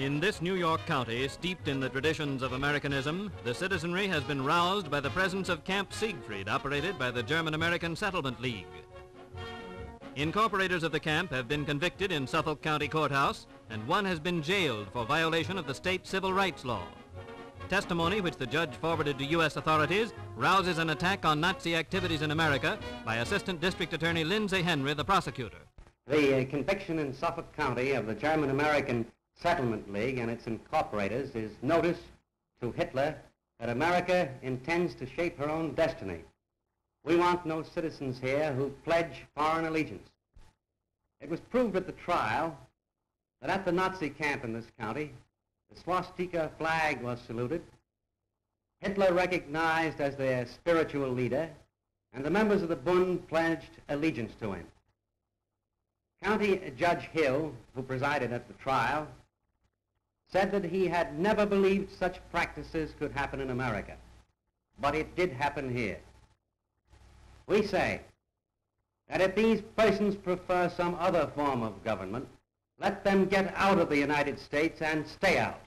In this New York county, steeped in the traditions of Americanism, the citizenry has been roused by the presence of Camp Siegfried, operated by the German-American Settlement League. Incorporators of the camp have been convicted in Suffolk County Courthouse, and one has been jailed for violation of the state civil rights law. Testimony which the judge forwarded to U.S. authorities rouses an attack on Nazi activities in America by Assistant District Attorney Lindsay Henry, the prosecutor. The uh, conviction in Suffolk County of the German-American Settlement League and its incorporators is notice to Hitler that America intends to shape her own destiny. We want no citizens here who pledge foreign allegiance. It was proved at the trial that at the Nazi camp in this county, the swastika flag was saluted, Hitler recognized as their spiritual leader, and the members of the Bund pledged allegiance to him. County Judge Hill, who presided at the trial, said that he had never believed such practices could happen in America. But it did happen here. We say that if these persons prefer some other form of government, let them get out of the United States and stay out.